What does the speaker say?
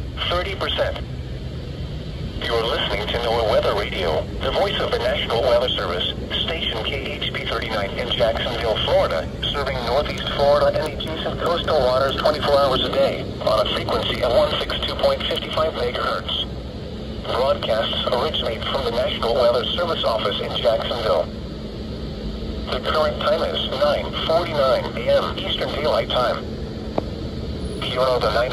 30%. You're listening to NOAA Weather Radio, the voice of the National Weather Service, station KHB 39 in Jacksonville, Florida, serving northeast Florida and adjacent coastal waters 24 hours a day on a frequency of 162.55 megahertz. Broadcasts originate from the National Weather Service office in Jacksonville. The current time is 9.49 a.m. Eastern Daylight Time. You know the 9